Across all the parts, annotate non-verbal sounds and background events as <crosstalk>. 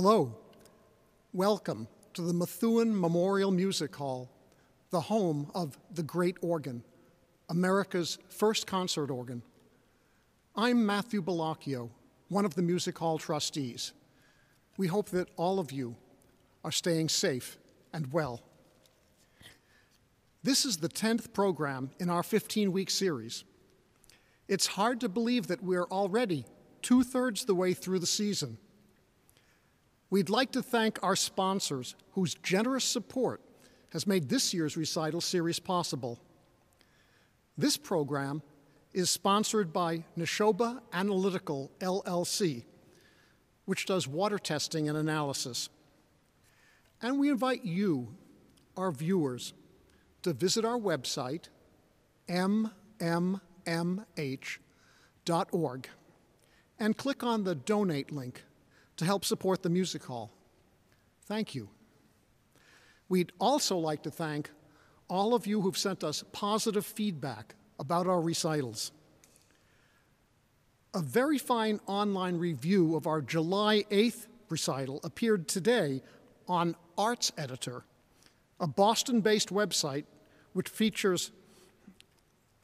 Hello. Welcome to the Methuen Memorial Music Hall, the home of the Great Organ, America's first concert organ. I'm Matthew Bellacchio, one of the Music Hall trustees. We hope that all of you are staying safe and well. This is the 10th program in our 15 week series. It's hard to believe that we're already two thirds the way through the season. We'd like to thank our sponsors, whose generous support has made this year's recital series possible. This program is sponsored by Nashoba Analytical LLC, which does water testing and analysis. And we invite you, our viewers, to visit our website, mmmh.org, and click on the donate link to help support the music hall. Thank you. We'd also like to thank all of you who've sent us positive feedback about our recitals. A very fine online review of our July 8th recital appeared today on Arts Editor, a Boston based website which features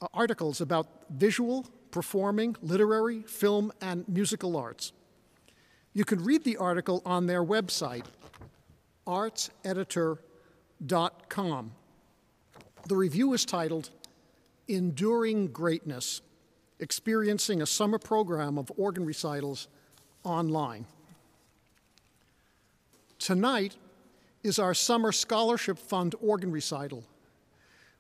uh, articles about visual, performing, literary, film, and musical arts. You can read the article on their website, artseditor.com. The review is titled Enduring Greatness Experiencing a Summer Program of Organ Recitals Online. Tonight is our Summer Scholarship Fund organ recital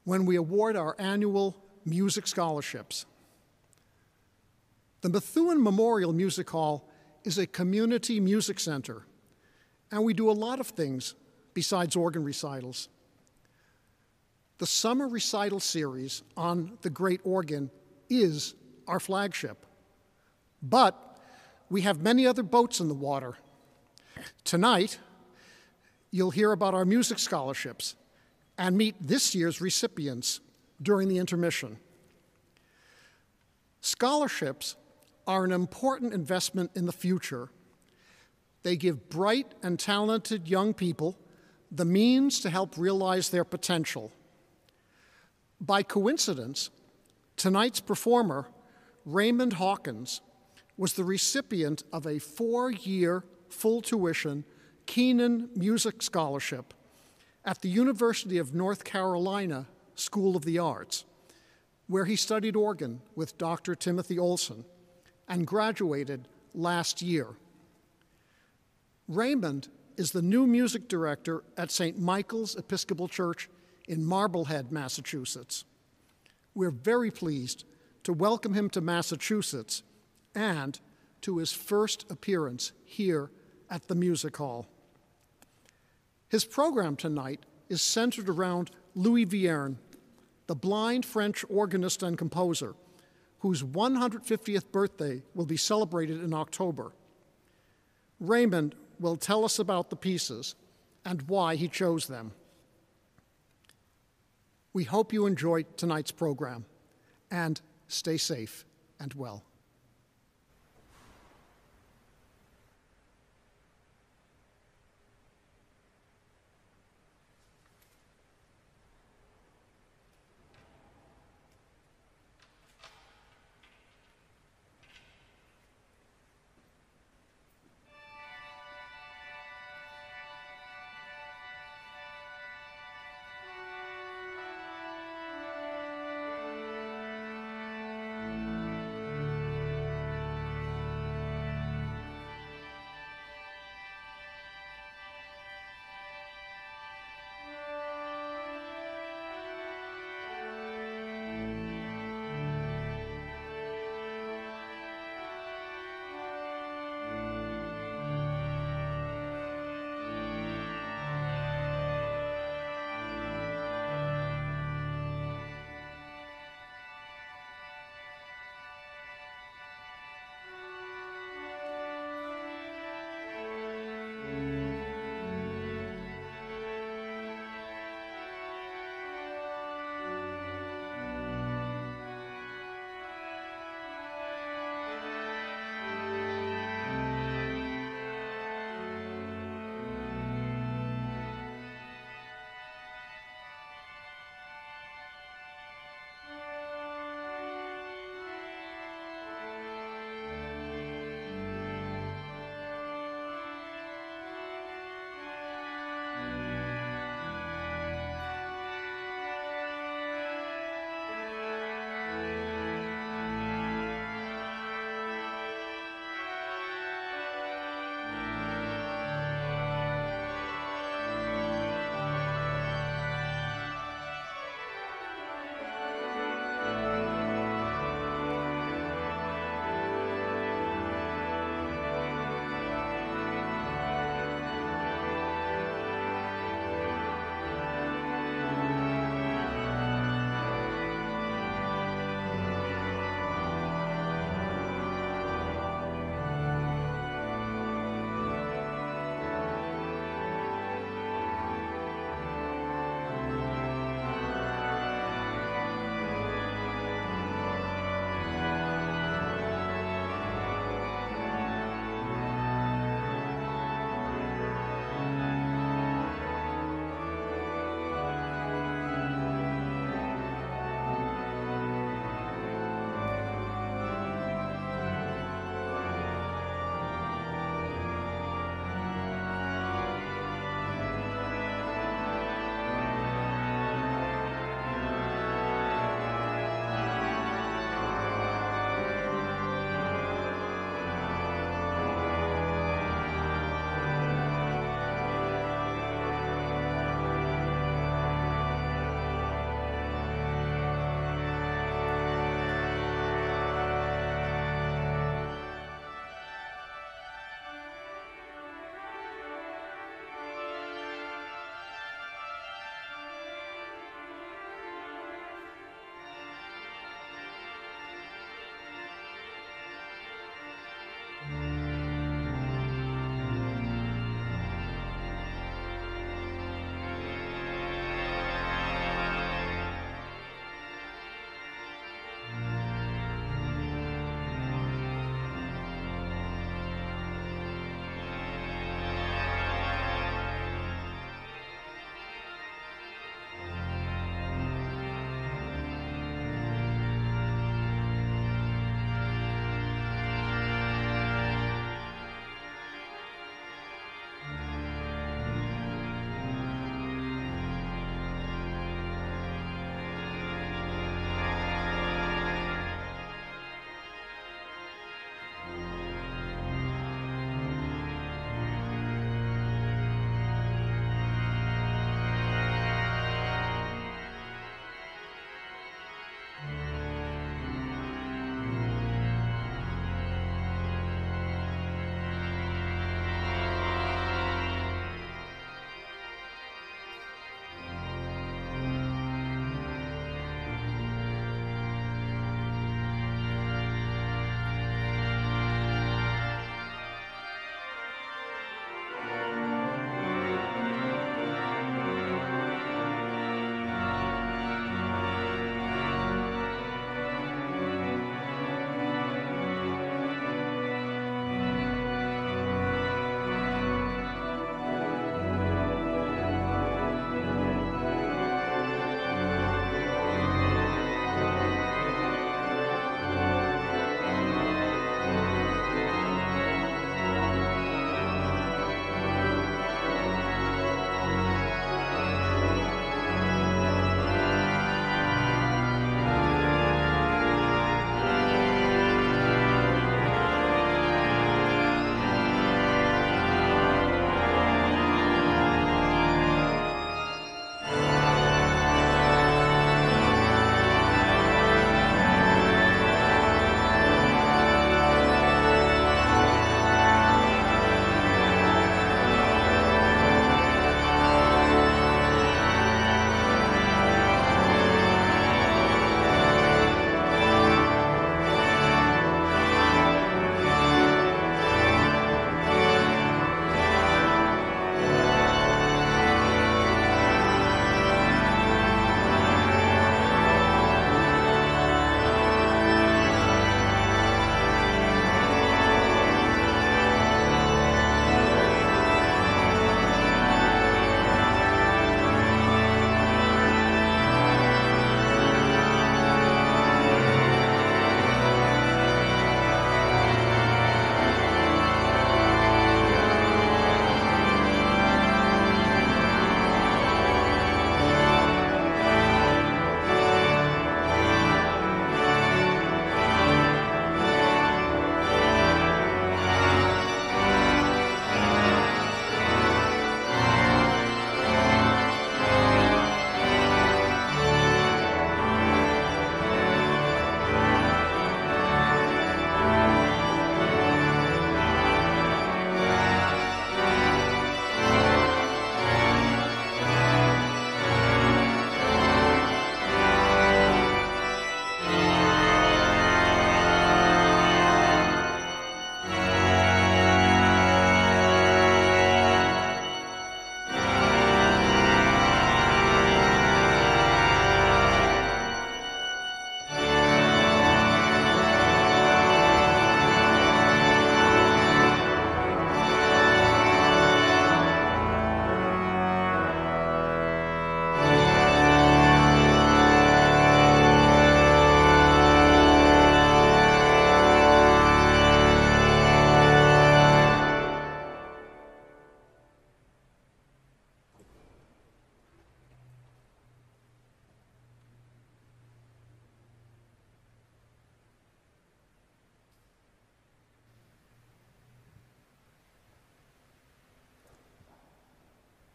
when we award our annual music scholarships. The Methuen Memorial Music Hall is a community music center, and we do a lot of things besides organ recitals. The summer recital series on the great organ is our flagship. But we have many other boats in the water. Tonight, you'll hear about our music scholarships and meet this year's recipients during the intermission. Scholarships are an important investment in the future. They give bright and talented young people the means to help realize their potential. By coincidence, tonight's performer, Raymond Hawkins, was the recipient of a four year, full tuition Kenan Music Scholarship at the University of North Carolina School of the Arts, where he studied organ with Dr. Timothy Olsen and graduated last year. Raymond is the new music director at St. Michael's Episcopal Church in Marblehead, Massachusetts. We're very pleased to welcome him to Massachusetts and to his first appearance here at the Music Hall. His program tonight is centered around Louis Vierne, the blind French organist and composer, whose 150th birthday will be celebrated in October. Raymond will tell us about the pieces and why he chose them. We hope you enjoy tonight's program and stay safe and well.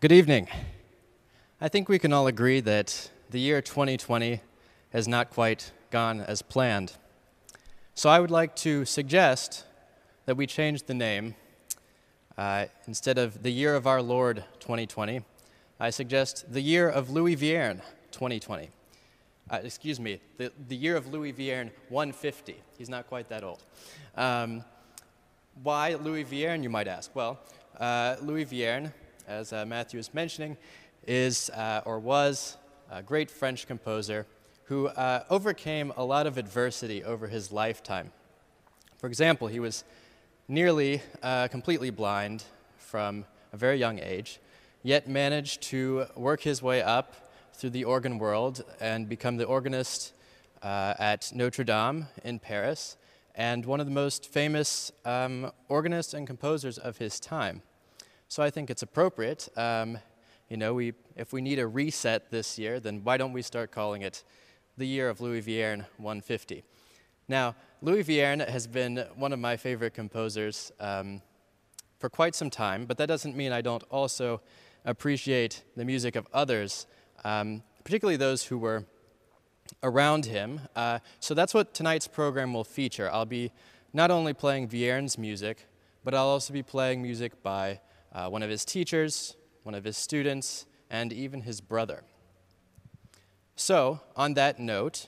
Good evening. I think we can all agree that the year 2020 has not quite gone as planned. So I would like to suggest that we change the name. Uh, instead of the year of our Lord 2020, I suggest the year of Louis Vierne 2020. Uh, excuse me, the, the year of Louis Vierne 150. He's not quite that old. Um, why Louis Vierne, you might ask? Well, uh, Louis Vierne as uh, Matthew was mentioning, is uh, or was a great French composer who uh, overcame a lot of adversity over his lifetime. For example, he was nearly uh, completely blind from a very young age, yet managed to work his way up through the organ world and become the organist uh, at Notre Dame in Paris and one of the most famous um, organists and composers of his time. So I think it's appropriate. Um, you know, we, if we need a reset this year, then why don't we start calling it the year of Louis Vierne 150? Now, Louis Vierne has been one of my favorite composers um, for quite some time, but that doesn't mean I don't also appreciate the music of others, um, particularly those who were around him. Uh, so that's what tonight's program will feature. I'll be not only playing Vierne's music, but I'll also be playing music by uh, one of his teachers, one of his students, and even his brother. So, on that note,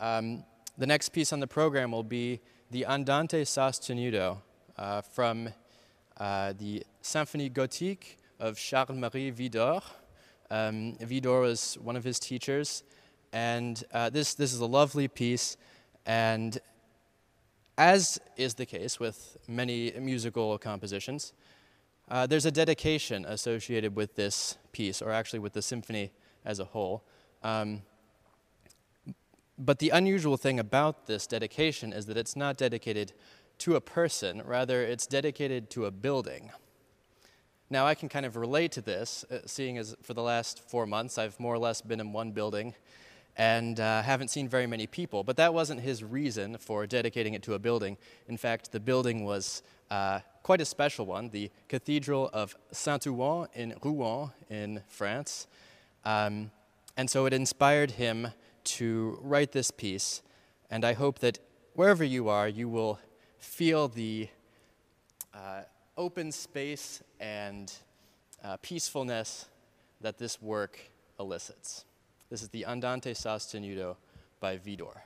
um, the next piece on the program will be the Andante sostenuto uh, from uh, the Symphonie Gothique of Charles-Marie Widor. Um, Widor was one of his teachers, and uh, this, this is a lovely piece, and as is the case with many musical compositions, uh, there's a dedication associated with this piece, or actually with the symphony as a whole. Um, but the unusual thing about this dedication is that it's not dedicated to a person, rather, it's dedicated to a building. Now, I can kind of relate to this, uh, seeing as for the last four months I've more or less been in one building and uh, haven't seen very many people. But that wasn't his reason for dedicating it to a building. In fact, the building was uh, quite a special one, the Cathedral of Saint-Ouen in Rouen in France. Um, and so it inspired him to write this piece, and I hope that wherever you are, you will feel the uh, open space and uh, peacefulness that this work elicits. This is the Andante Sostenuto by Widor.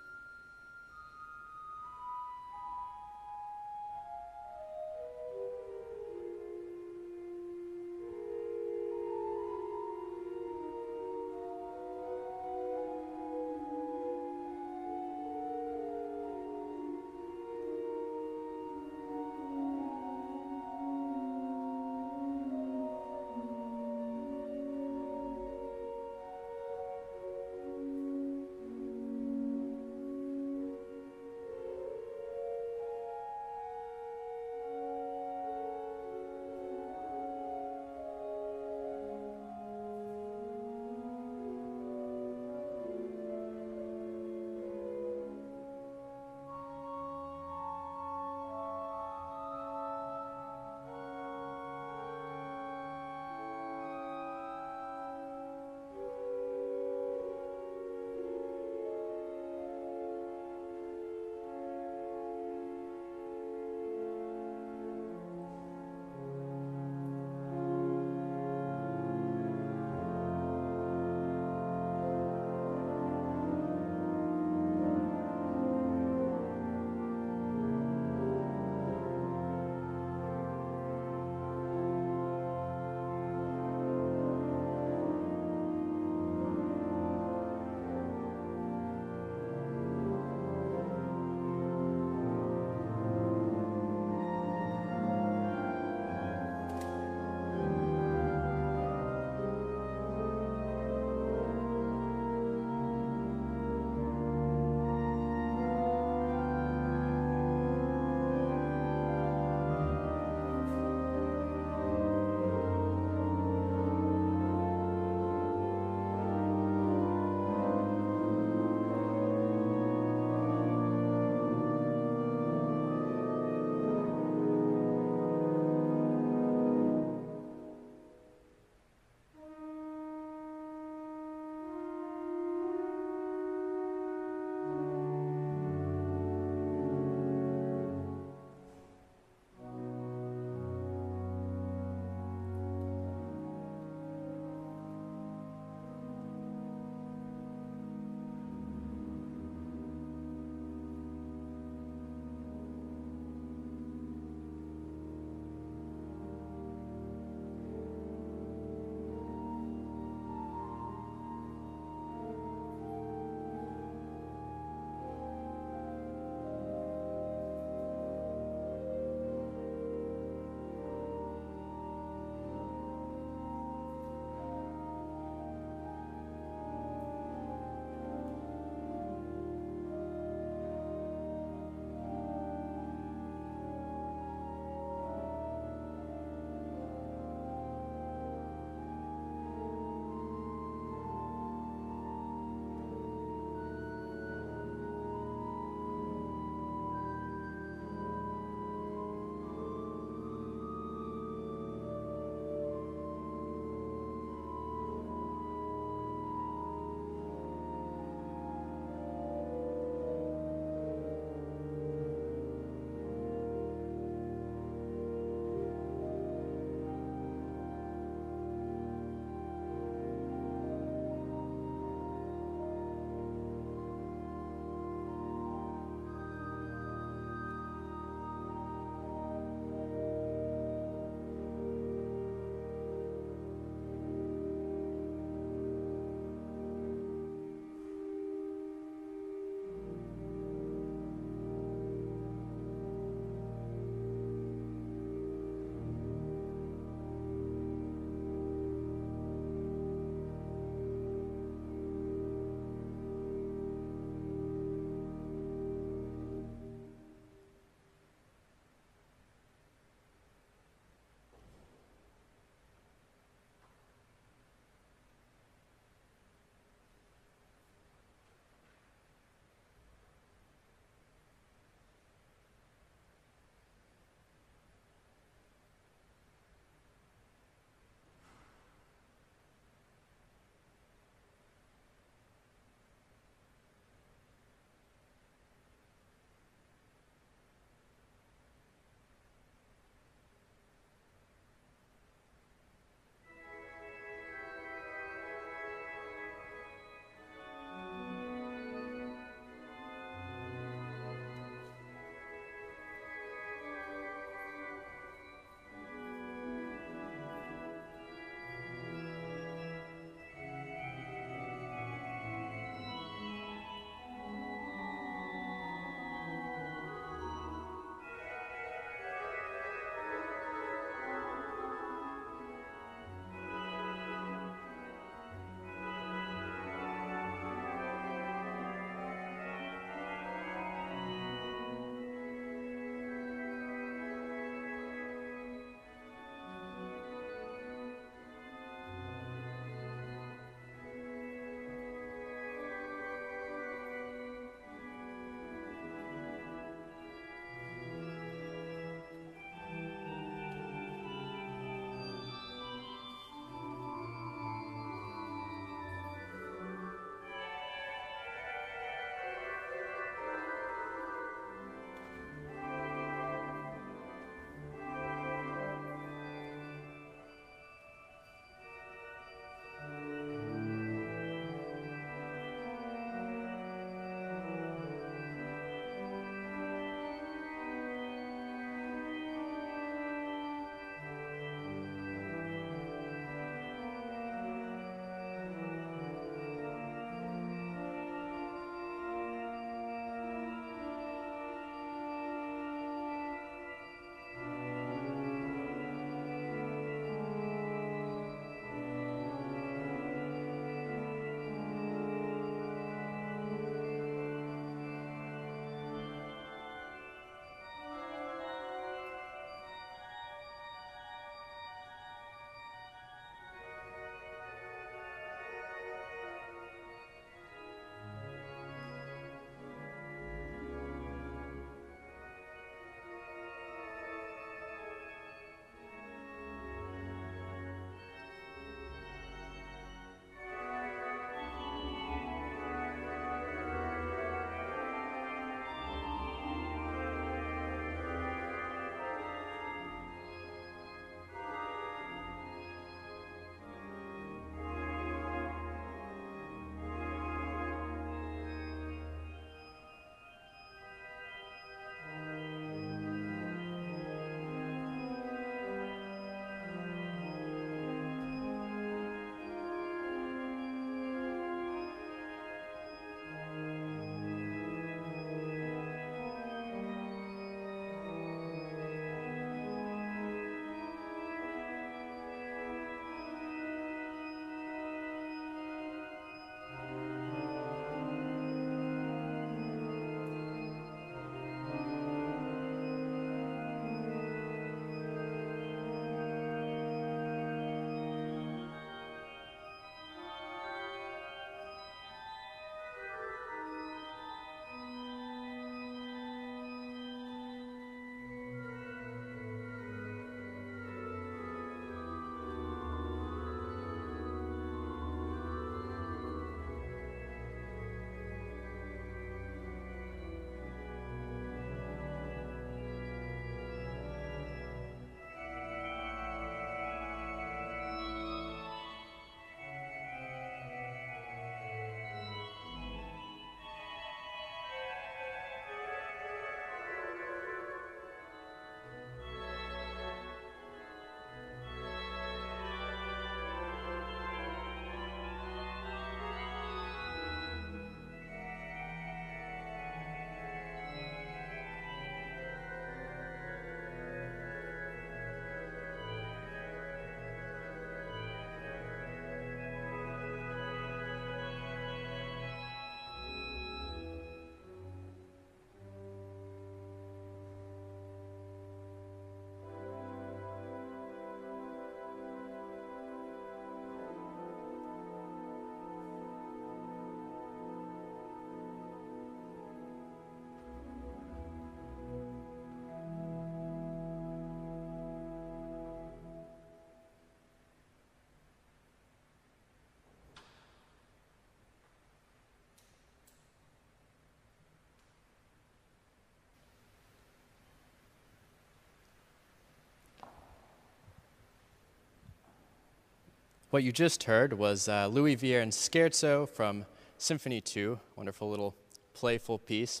What you just heard was uh, Louis Vierne Scherzo from Symphony 2, wonderful little playful piece.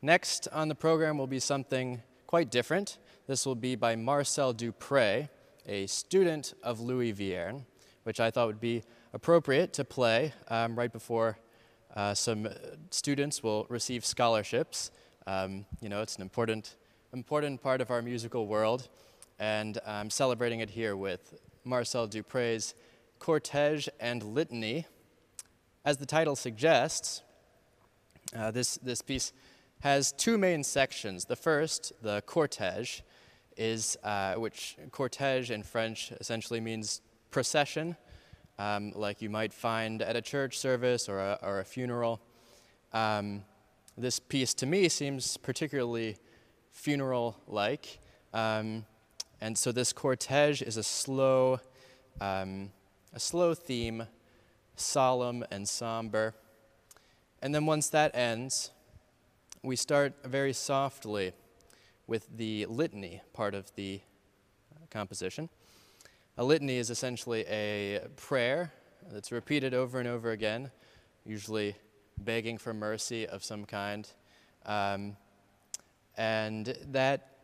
Next on the program will be something quite different. This will be by Marcel Dupré, a student of Louis Vierne, which I thought would be appropriate to play um, right before uh, some students will receive scholarships. Um, you know, it's an important, important part of our musical world, and I'm celebrating it here with Marcel Dupré's Cortege and Litany. As the title suggests, uh, this, this piece has two main sections. The first, the cortege, is uh, which cortege in French essentially means procession, um, like you might find at a church service or a, or a funeral. Um, this piece to me seems particularly funeral like. Um, and so this cortege is a slow, um, a slow theme, solemn and somber. And then once that ends, we start very softly with the litany part of the composition. A litany is essentially a prayer that's repeated over and over again, usually begging for mercy of some kind. Um, and that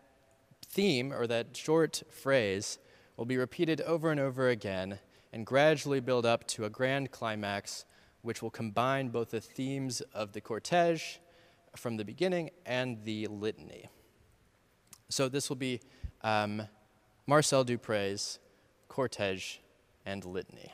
theme or that short phrase will be repeated over and over again and gradually build up to a grand climax which will combine both the themes of the cortege from the beginning and the litany. So this will be um, Marcel Dupré's cortege and litany.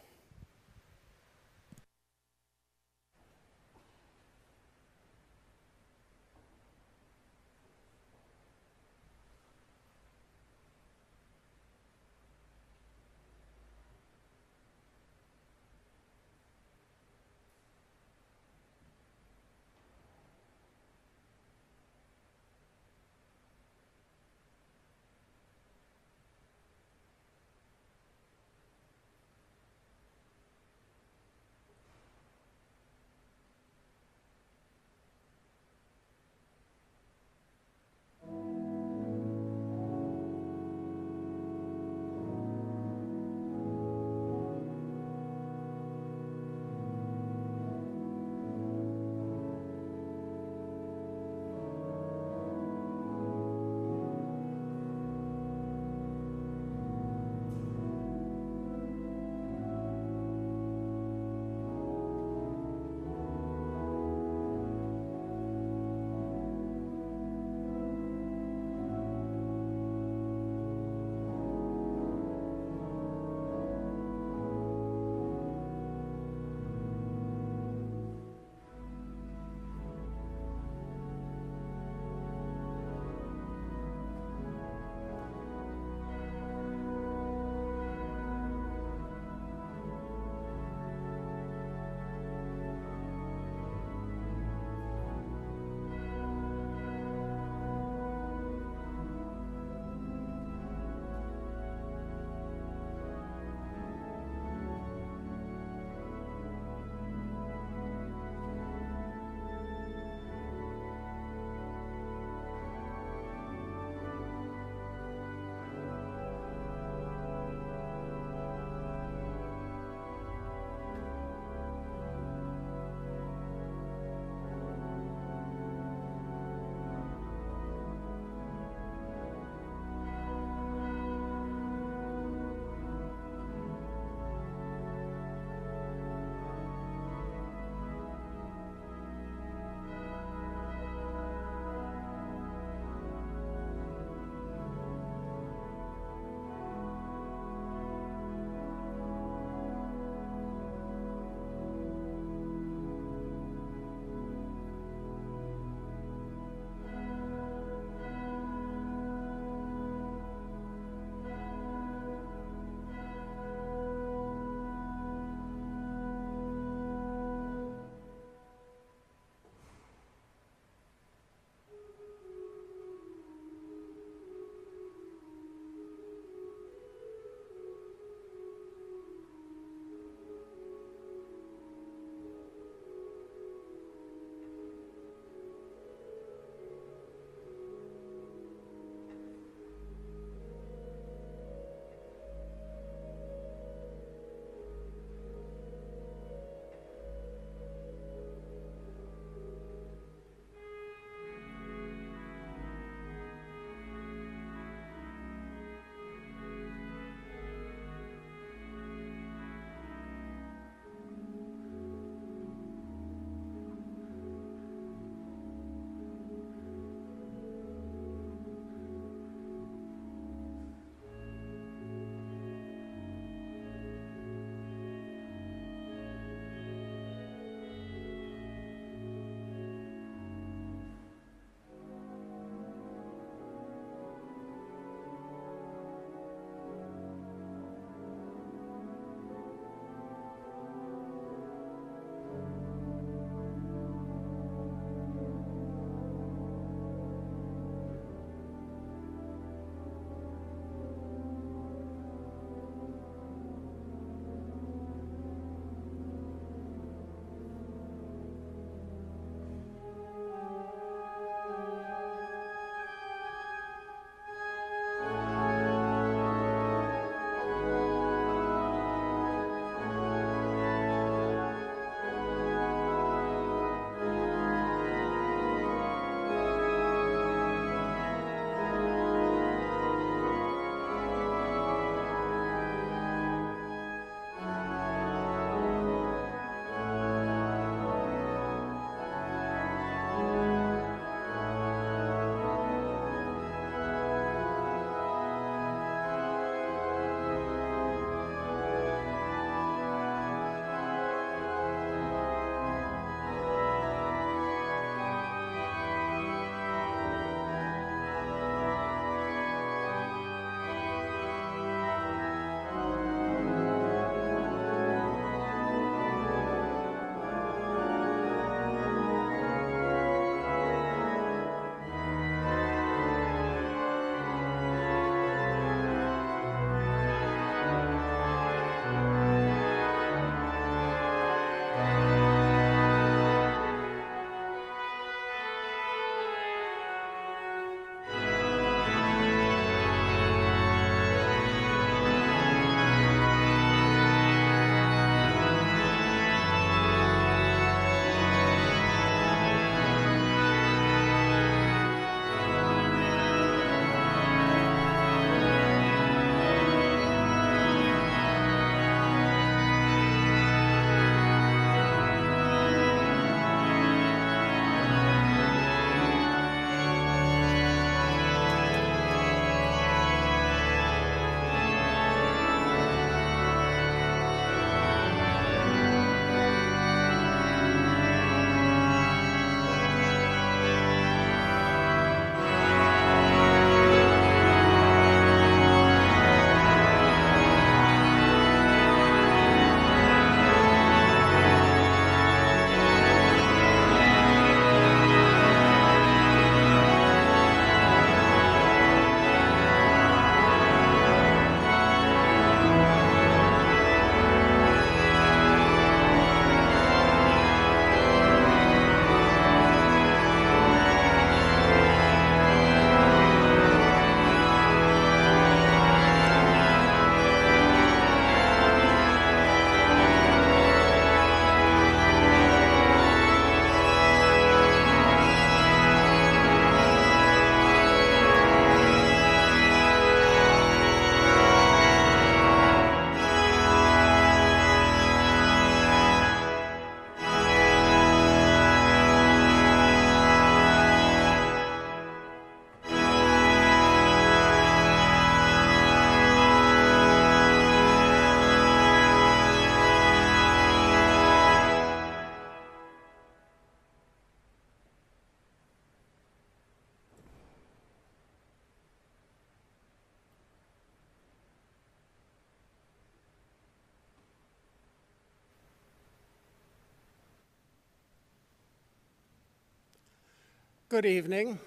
Good evening.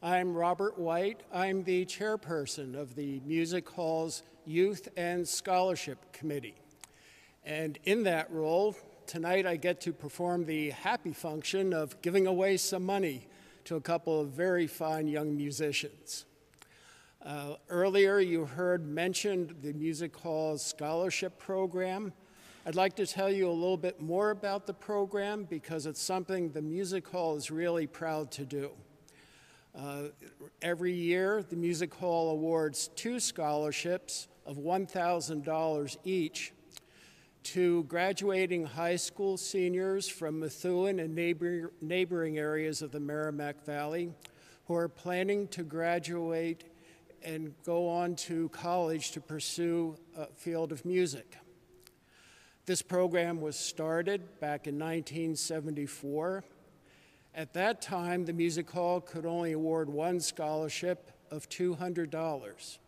I'm Robert White. I'm the chairperson of the Music Hall's Youth and Scholarship Committee. And in that role, tonight I get to perform the happy function of giving away some money to a couple of very fine young musicians. Uh, earlier, you heard mentioned the Music Hall's scholarship program. I'd like to tell you a little bit more about the program because it's something the Music Hall is really proud to do. Uh, every year, the Music Hall awards two scholarships of $1,000 each to graduating high school seniors from Methuen and neighbor, neighboring areas of the Merrimack Valley who are planning to graduate and go on to college to pursue a field of music. This program was started back in 1974. At that time, the Music Hall could only award one scholarship of $200.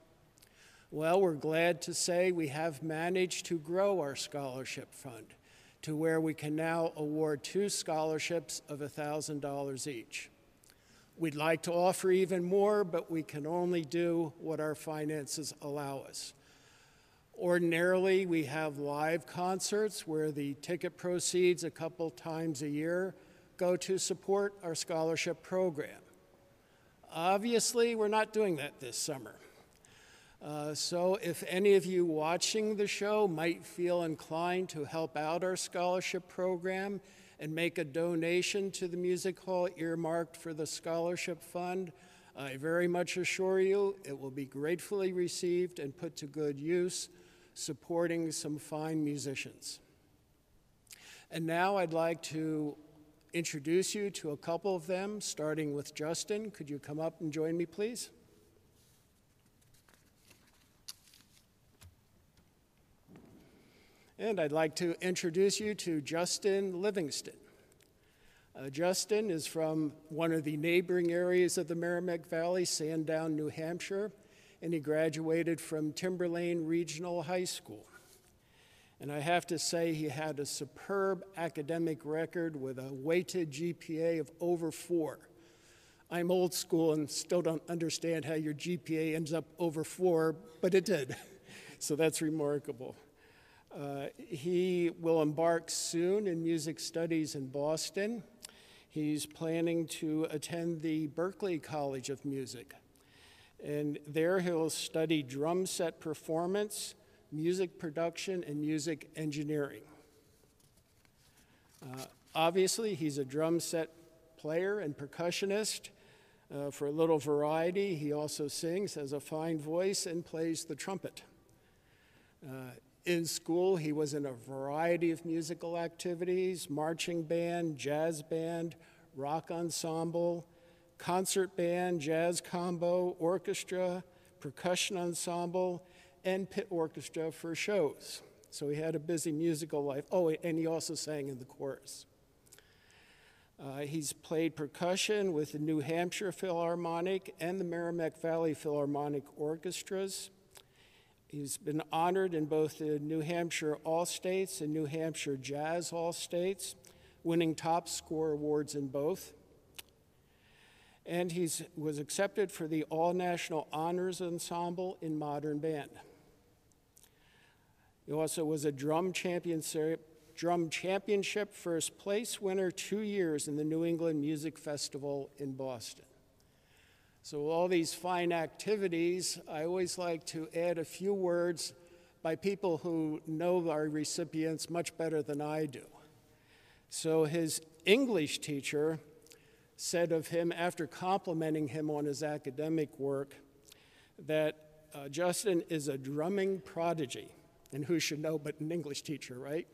Well, we're glad to say we have managed to grow our scholarship fund to where we can now award two scholarships of $1,000 each. We'd like to offer even more, but we can only do what our finances allow us. Ordinarily, we have live concerts where the ticket proceeds a couple times a year go to support our scholarship program. Obviously, we're not doing that this summer. Uh, so, if any of you watching the show might feel inclined to help out our scholarship program and make a donation to the Music Hall earmarked for the Scholarship Fund, I very much assure you it will be gratefully received and put to good use, supporting some fine musicians. And now I'd like to introduce you to a couple of them, starting with Justin. Could you come up and join me, please? And I'd like to introduce you to Justin Livingston. Uh, Justin is from one of the neighboring areas of the Merrimack Valley, Sandown, New Hampshire, and he graduated from Timberlane Regional High School. And I have to say, he had a superb academic record with a weighted GPA of over four. I'm old school and still don't understand how your GPA ends up over four, but it did. <laughs> so that's remarkable. Uh, he will embark soon in music studies in Boston. He's planning to attend the Berklee College of Music. And there he'll study drum set performance, music production, and music engineering. Uh, obviously, he's a drum set player and percussionist. Uh, for a little variety, he also sings, has a fine voice, and plays the trumpet. Uh, in school, he was in a variety of musical activities marching band, jazz band, rock ensemble, concert band, jazz combo, orchestra, percussion ensemble, and pit orchestra for shows. So he had a busy musical life. Oh, and he also sang in the chorus. Uh, he's played percussion with the New Hampshire Philharmonic and the Merrimack Valley Philharmonic Orchestras. He's been honored in both the New Hampshire All States and New Hampshire Jazz All States, winning top score awards in both. And he was accepted for the All National Honors Ensemble in Modern Band. He also was a drum championship, drum championship first place winner two years in the New England Music Festival in Boston. So, all these fine activities, I always like to add a few words by people who know our recipients much better than I do. So, his English teacher said of him, after complimenting him on his academic work, that uh, Justin is a drumming prodigy. And who should know but an English teacher, right?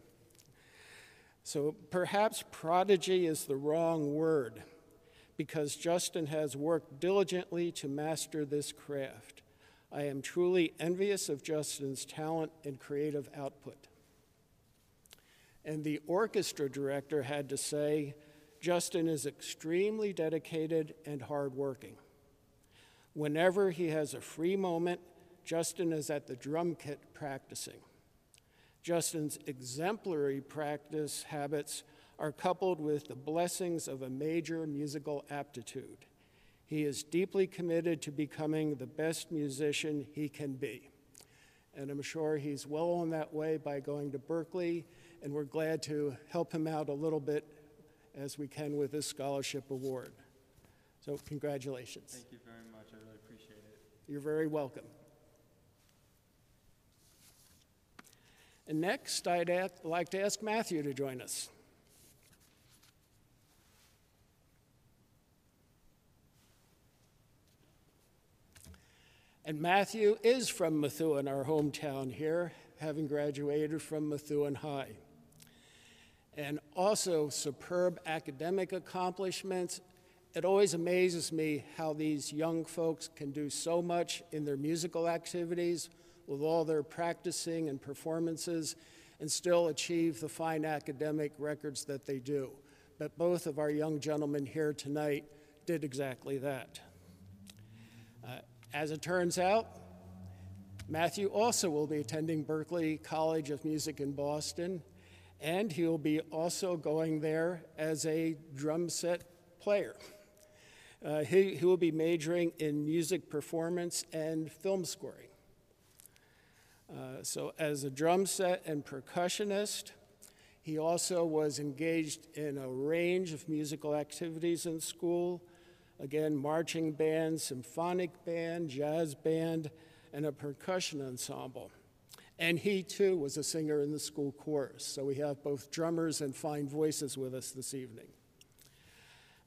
So perhaps prodigy is the wrong word because Justin has worked diligently to master this craft. I am truly envious of Justin's talent and creative output. And the orchestra director had to say, Justin is extremely dedicated and hardworking. Whenever he has a free moment, Justin is at the drum kit practicing. Justin's exemplary practice habits are coupled with the blessings of a major musical aptitude. He is deeply committed to becoming the best musician he can be. And I'm sure he's well on that way by going to Berklee, and we're glad to help him out a little bit as we can with this scholarship award. So, congratulations. Thank you very much. I really appreciate it. You're very welcome. And next, I'd like to ask Matthew to join us. And Matthew is from Methuen, our hometown here, having graduated from Methuen High. And also superb academic accomplishments. It always amazes me how these young folks can do so much in their musical activities with all their practicing and performances and still achieve the fine academic records that they do. But both of our young gentlemen here tonight did exactly that. Uh, as it turns out, Matthew also will be attending Berklee College of Music in Boston, and he will be also going there as a drum set player. Uh, he, he will be majoring in music performance and film scoring. Uh, so, as a drum set and percussionist, he also was engaged in a range of musical activities in school, Again, marching band, symphonic band, jazz band, and a percussion ensemble. And he too was a singer in the school chorus. So we have both drummers and fine voices with us this evening.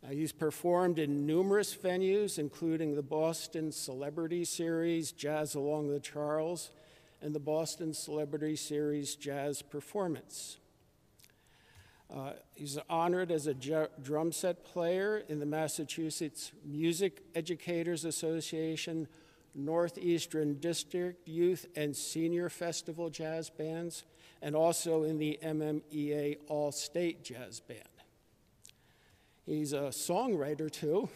Uh, he's performed in numerous venues, including the Boston Celebrity Series, Jazz Along the Charles, and the Boston Celebrity Series Jazz Performance. Uh, he's honored as a drum set player in the Massachusetts Music Educators Association Northeastern District Youth and Senior Festival Jazz Bands, and also in the MMEA All State Jazz Band. He's a songwriter too,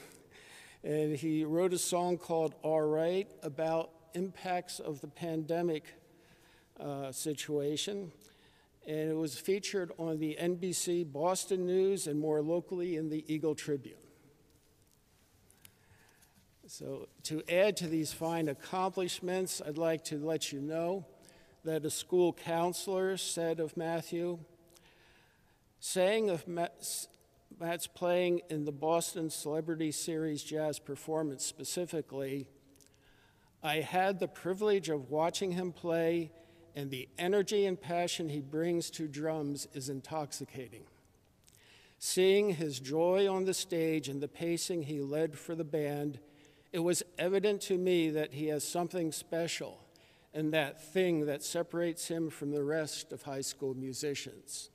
and he wrote a song called All Right about impacts of the pandemic uh, situation and it was featured on the NBC Boston News and more locally in the Eagle Tribune. So, to add to these fine accomplishments, I'd like to let you know that a school counselor said of Matthew, saying of Matt's playing in the Boston Celebrity Series jazz performance specifically, I had the privilege of watching him play and the energy and passion he brings to drums is intoxicating. Seeing his joy on the stage and the pacing he led for the band, it was evident to me that he has something special and that thing that separates him from the rest of high school musicians.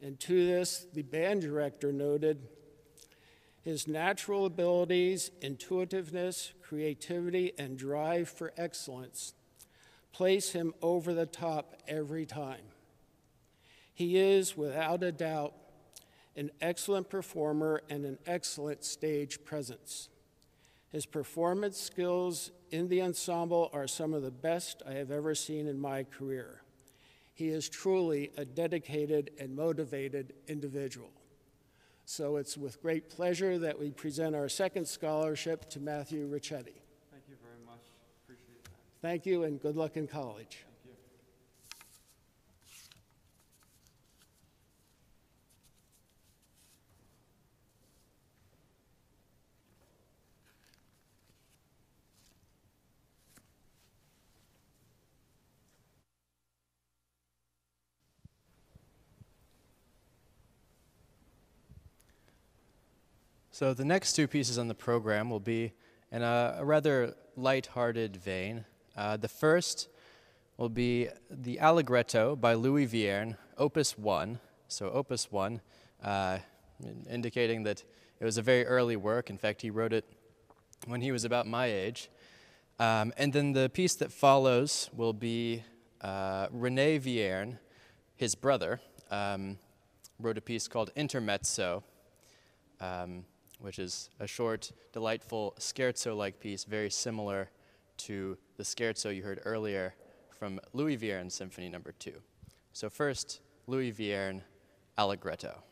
And to this, the band director noted his natural abilities, intuitiveness, creativity, and drive for excellence place him over the top every time. He is, without a doubt, an excellent performer and an excellent stage presence. His performance skills in the ensemble are some of the best I have ever seen in my career. He is truly a dedicated and motivated individual. So it's with great pleasure that we present our second scholarship to Matthew Ricchetti. Thank you very much. Appreciate that. Thank you and good luck in college. So the next two pieces on the program will be in a, a rather light-hearted vein. Uh, the first will be the Allegretto by Louis Vierne, Opus 1. So, Opus 1, uh, indicating that it was a very early work. In fact, he wrote it when he was about my age. Um, and then the piece that follows will be uh, Rene Vierne, his brother, um, wrote a piece called Intermezzo, um, which is a short, delightful scherzo like piece, very similar to the scherzo you heard earlier from Louis Vierne Symphony Number no. 2. So first, Louis Vierne, Allegretto.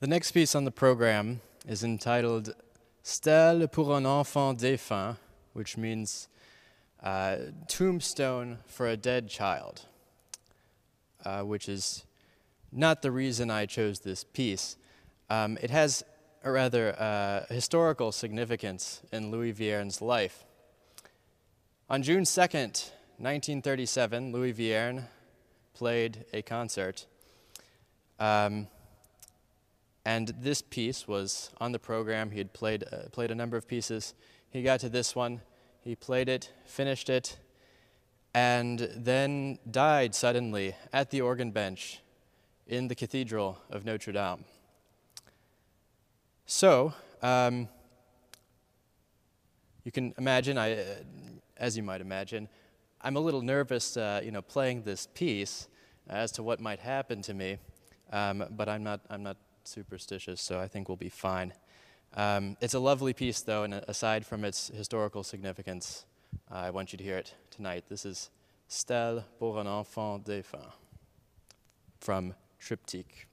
The next piece on the program is entitled Stèle pour un enfant défunt, which means uh, tombstone for a dead child, uh, which is not the reason I chose this piece. Um, it has a rather uh, historical significance in Louis Vierne's life. On June 2nd, 1937, Louis Vierne played a concert. Um, and this piece was on the program. He had played, uh, played a number of pieces. He got to this one, he played it, finished it, and then died suddenly at the organ bench in the Cathedral of Notre Dame. So, um, you can imagine, I, uh, as you might imagine, I'm a little nervous, uh, you know, playing this piece as to what might happen to me, um, but I'm not, I'm not superstitious, so I think we'll be fine. Um, it's a lovely piece, though, and aside from its historical significance, uh, I want you to hear it tonight. This is Stèle pour un enfant défunt from Triptyque.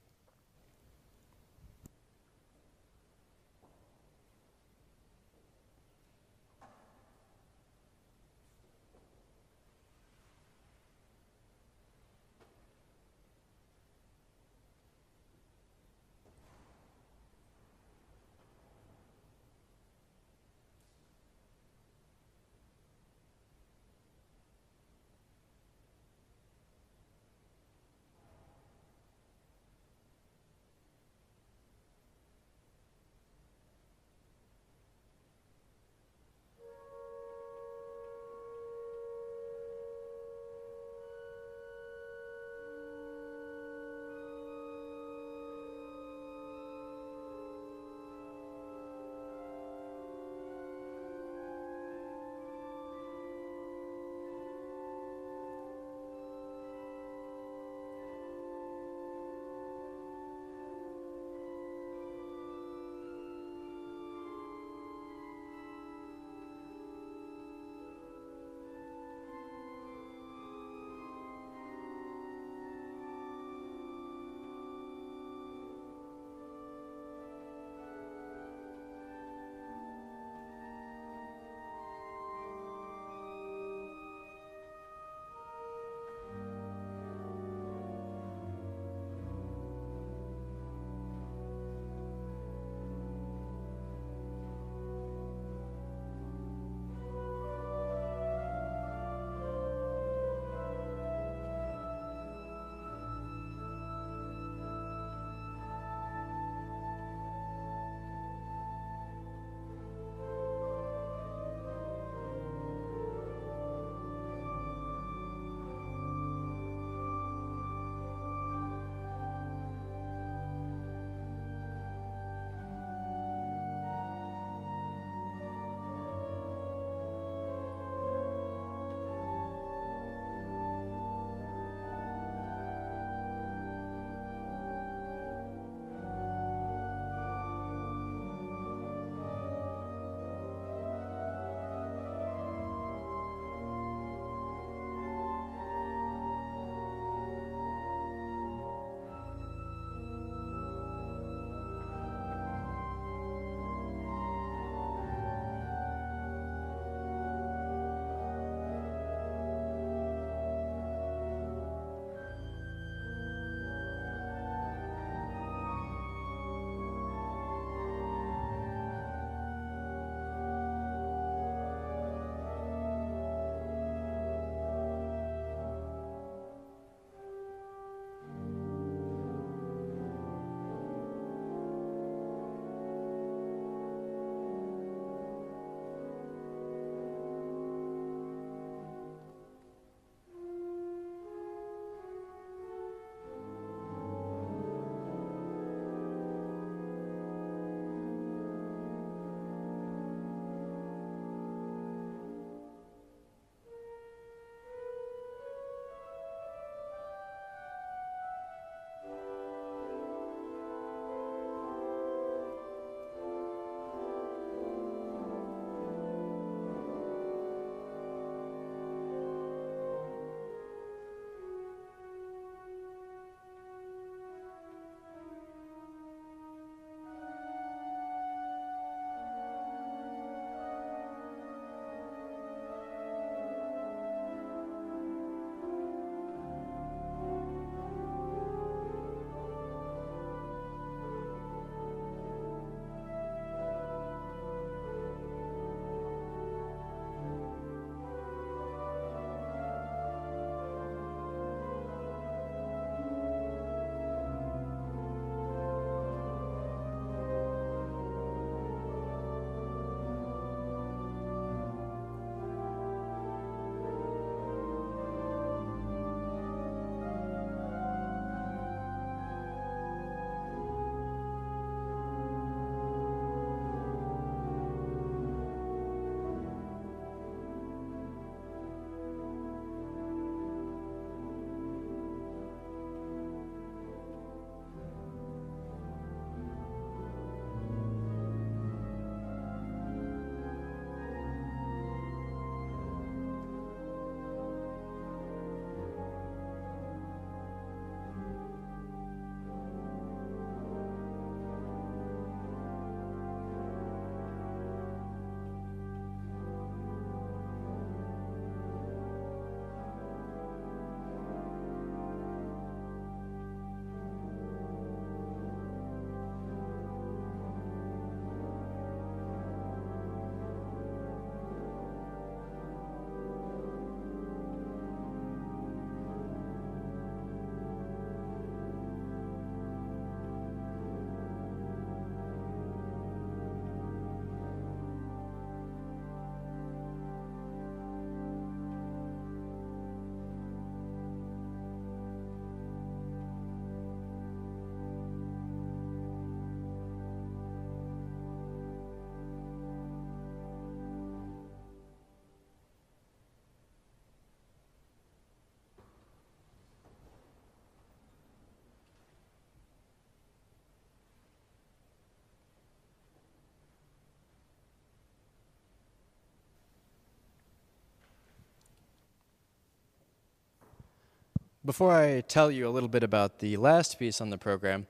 Before I tell you a little bit about the last piece on the program,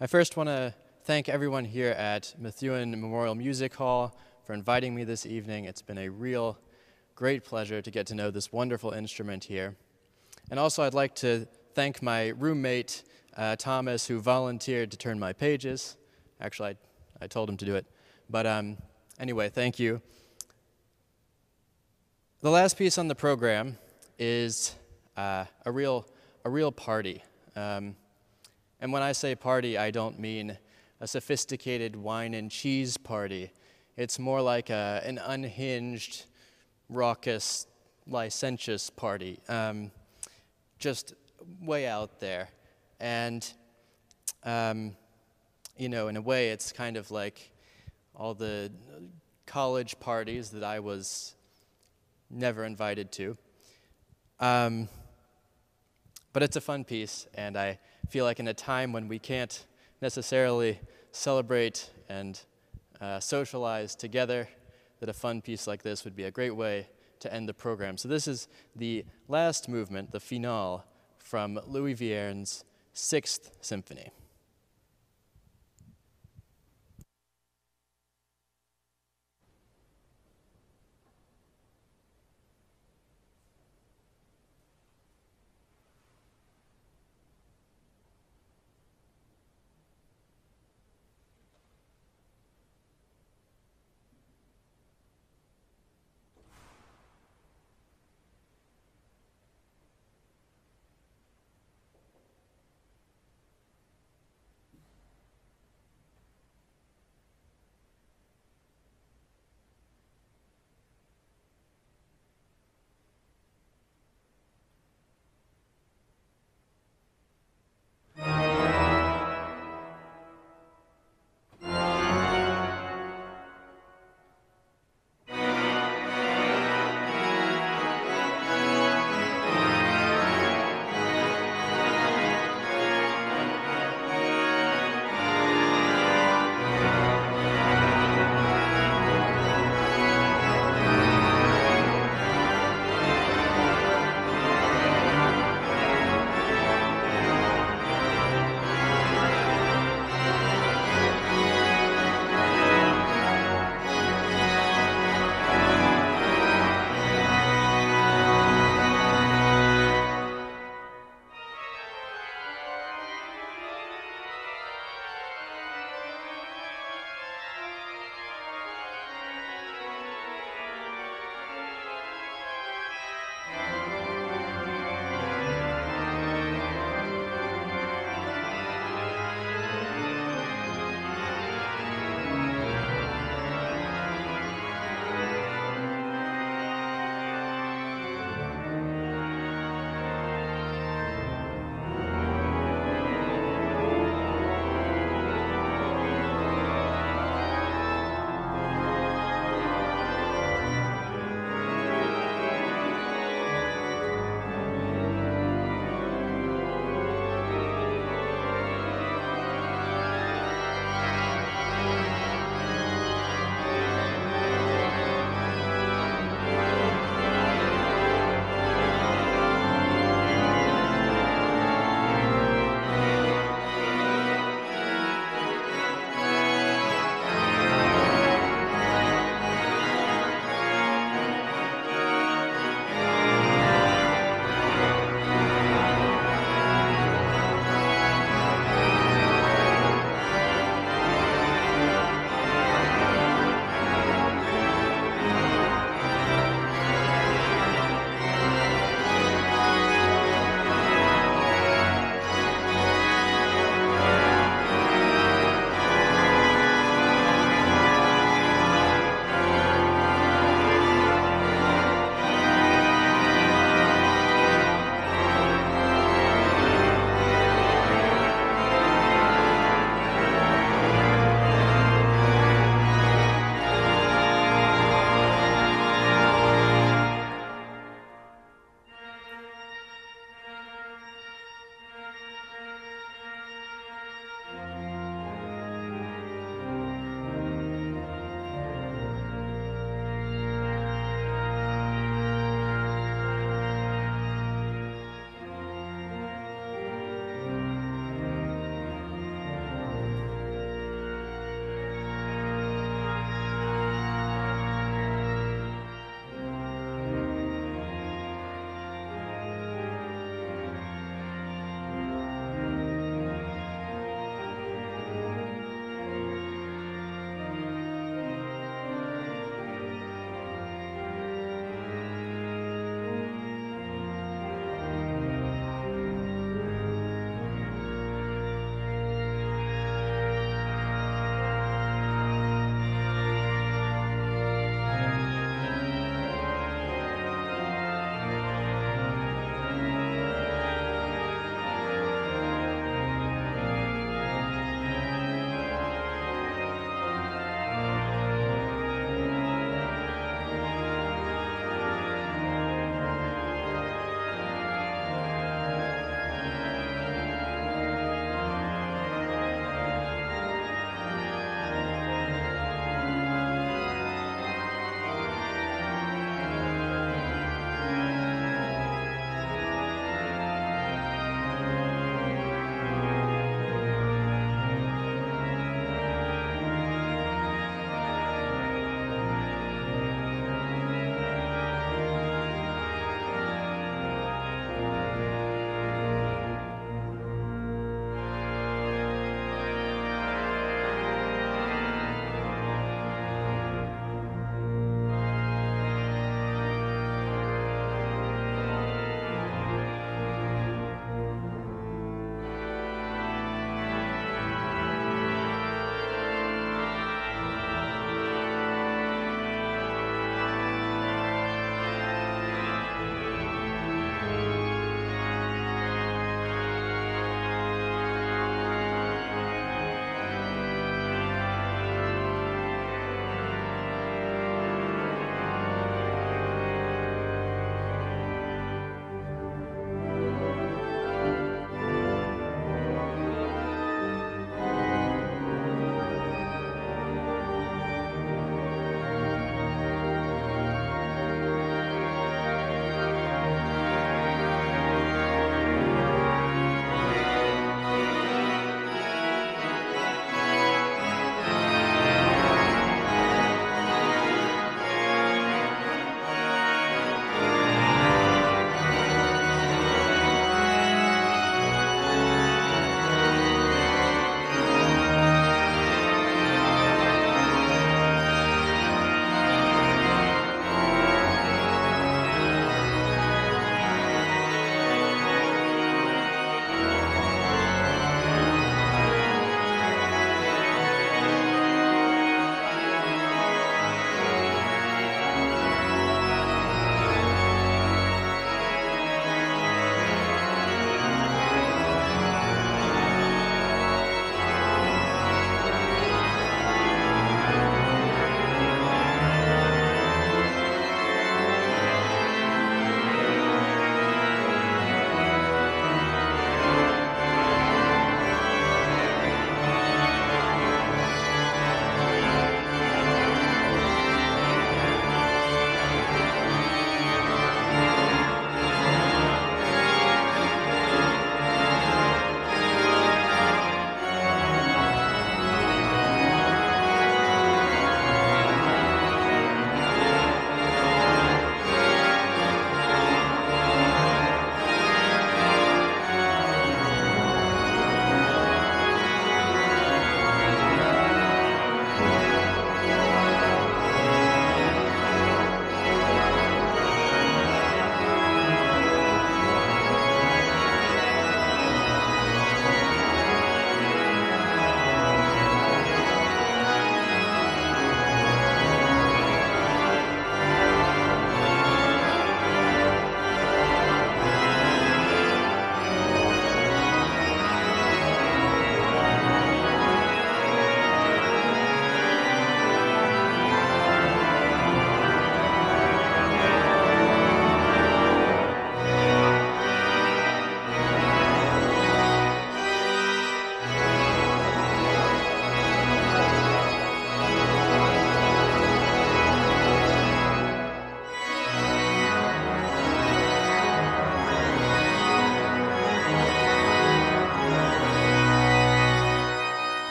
I first want to thank everyone here at Methuen Memorial Music Hall for inviting me this evening. It's been a real great pleasure to get to know this wonderful instrument here. And also, I'd like to thank my roommate, uh, Thomas, who volunteered to turn my pages. Actually, I, I told him to do it. But um, anyway, thank you. The last piece on the program is uh, a, real, a real party. Um, and when I say party, I don't mean a sophisticated wine and cheese party. It's more like a, an unhinged, raucous, licentious party, um, just way out there. And, um, you know, in a way, it's kind of like all the college parties that I was never invited to. Um, but it's a fun piece, and I feel like in a time when we can't necessarily celebrate and uh, socialize together, that a fun piece like this would be a great way to end the program. So this is the last movement, the finale, from Louis Vierne's Sixth Symphony.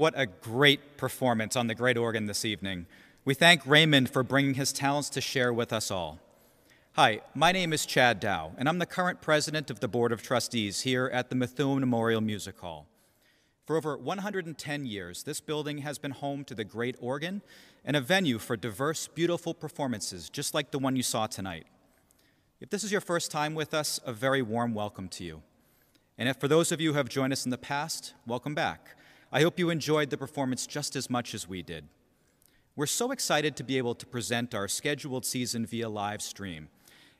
What a great performance on the great organ this evening. We thank Raymond for bringing his talents to share with us all. Hi, my name is Chad Dow, and I'm the current president of the Board of Trustees here at the Methuen Memorial Music Hall. For over 110 years, this building has been home to the great organ and a venue for diverse, beautiful performances, just like the one you saw tonight. If this is your first time with us, a very warm welcome to you. And if for those of you who have joined us in the past, welcome back. I hope you enjoyed the performance just as much as we did. We're so excited to be able to present our scheduled season via live stream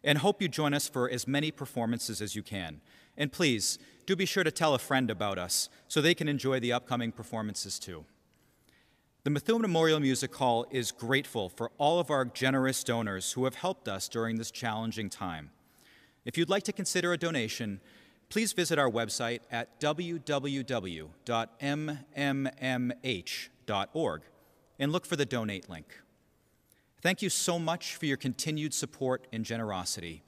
and hope you join us for as many performances as you can. And please, do be sure to tell a friend about us so they can enjoy the upcoming performances too. The Methuen Memorial Music Hall is grateful for all of our generous donors who have helped us during this challenging time. If you'd like to consider a donation, please visit our website at www.mmmh.org and look for the donate link. Thank you so much for your continued support and generosity.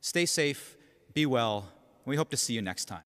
Stay safe, be well, and we hope to see you next time.